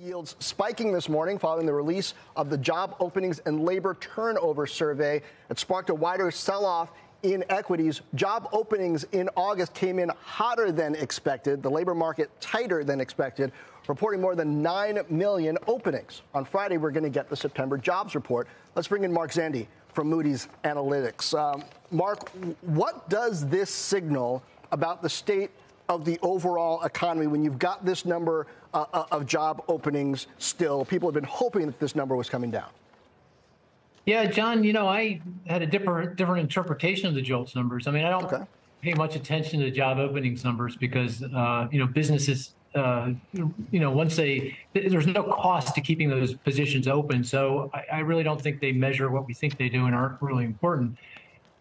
Yields spiking this morning following the release of the job openings and labor turnover survey. It sparked a wider sell off in equities. Job openings in August came in hotter than expected, the labor market tighter than expected, reporting more than 9 million openings. On Friday, we're going to get the September jobs report. Let's bring in Mark Zandi from Moody's Analytics. Um, Mark, what does this signal about the state of the overall economy when you've got this number uh, uh, of job openings still? People have been hoping that this number was coming down. Yeah, John, you know, I had a different different interpretation of the JOLTS numbers. I mean, I don't okay. pay much attention to the job openings numbers because, uh, you know, businesses, uh, you know, once they, there's no cost to keeping those positions open. So I, I really don't think they measure what we think they do and aren't really important.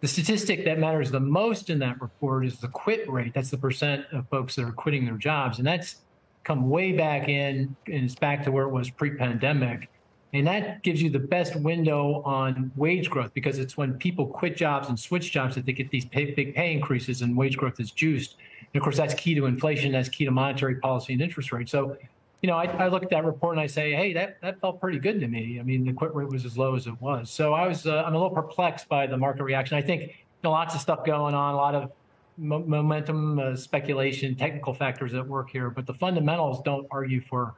The statistic that matters the most in that report is the quit rate. That's the percent of folks that are quitting their jobs. And that's come way back in and it's back to where it was pre pandemic. And that gives you the best window on wage growth because it's when people quit jobs and switch jobs that they get these pay, big pay increases and wage growth is juiced. And of course, that's key to inflation, that's key to monetary policy and interest rates. So you know, I, I, look at that report and I say, hey, that, that felt pretty good to me. I mean, the quit rate was as low as it was. So I was, uh, I'm a little perplexed by the market reaction. I think you know, lots of stuff going on, a lot of mo- momentum, uh, speculation, technical factors at work here, but the fundamentals don't argue for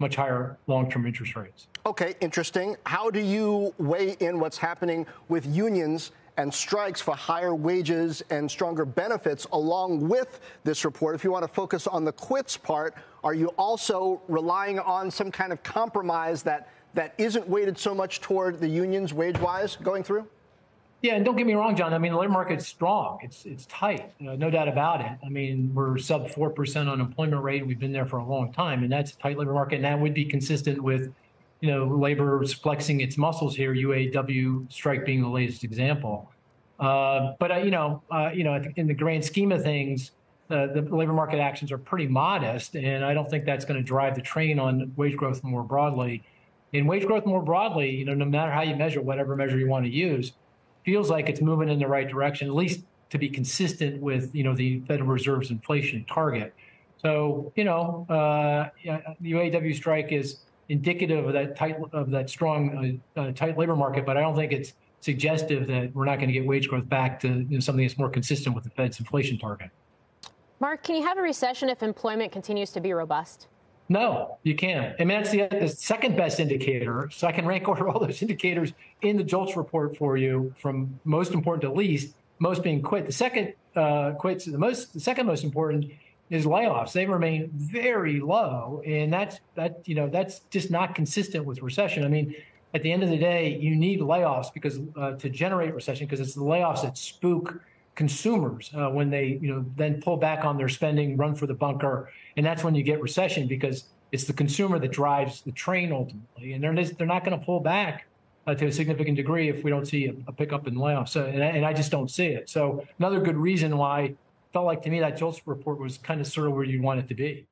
much higher long-term interest rates. Okay, interesting. How do you weigh in what's happening with unions and strikes for higher wages and stronger benefits along with this report. If you want to focus on the quits part, are you also relying on some kind of compromise that, that isn't weighted so much toward the unions wage wise going through? Yeah, and don't get me wrong, John. I mean, the labor market's strong. It's it's tight, uh, no doubt about it. I mean, we're sub four percent unemployment rate. We've been there for a long time, and that's a tight labor market. And that would be consistent with you know, labor is flexing its muscles here, UAW strike being the latest example. Uh, but, uh, you know, uh, you know, in the grand scheme of things, uh, the labor market actions are pretty modest, and I don't think that's going to drive the train on wage growth more broadly. And wage growth more broadly, you know, no matter how you measure, whatever measure you want to use, feels like it's moving in the right direction, at least to be consistent with, you know, the Federal Reserve's inflation target. So, you know, uh, the UAW strike is indicative of that tight of that strong uh, uh, tight labor market, but I don't think it's suggestive that we're not going to get wage growth back to you know, something that's more consistent with the Fed's inflation target. Mark, can you have a recession if employment continues to be robust? No, you can't. I mean, that's the, the, second best indicator. So I can rank order all those indicators in the JOLTS report for you from most important to least, most being quit. The second uh, quits, the most, the second most important is layoffs. They remain very low, and that's that you know that's just not consistent with recession. I mean, at the end of the day, you need layoffs because uh, to generate recession because it's the layoffs that spook consumers uh, when they you know then pull back on their spending, run for the bunker, and that's when you get recession because it's the consumer that drives the train ultimately, and they're they're not going to pull back. Uh, to a significant degree, if we don't see a, a pickup in layoffs, so, and, and I just don't see it. So another good reason why felt like to me that JOLTS report was kind of sort of where you want it to be.